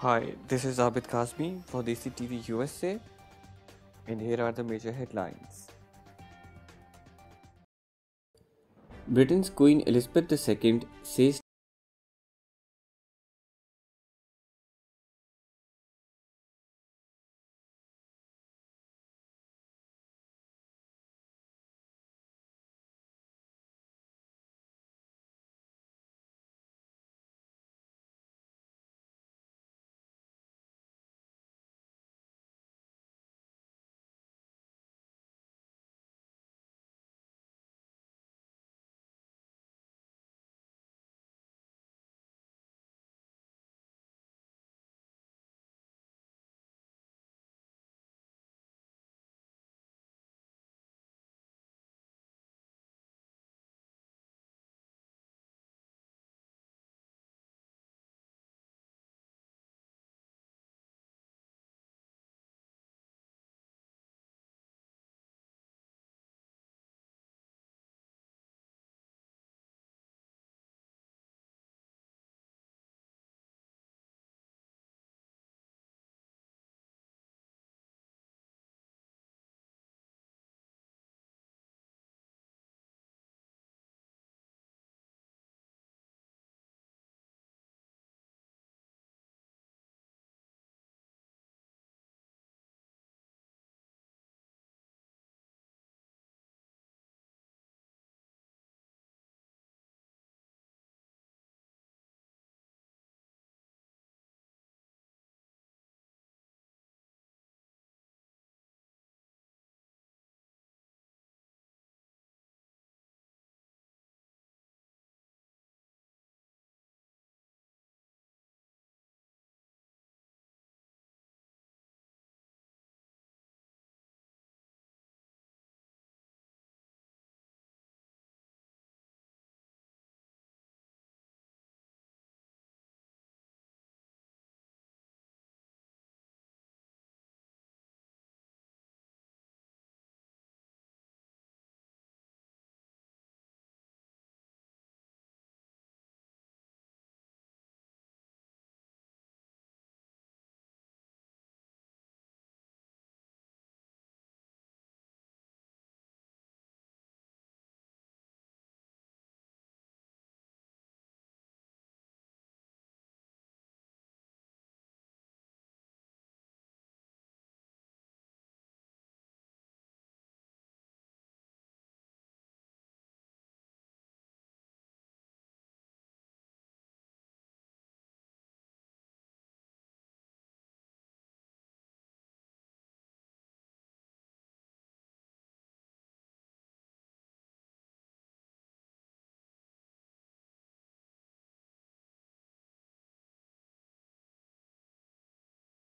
Hi, this is Abid Kazmi for Desi TV USA, and here are the major headlines. Britain's Queen Elizabeth II says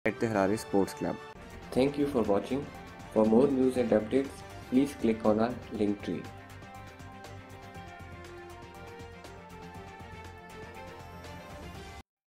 at the Harare Sports Club. Thank you for watching. For more news and updates, please click on our link tree.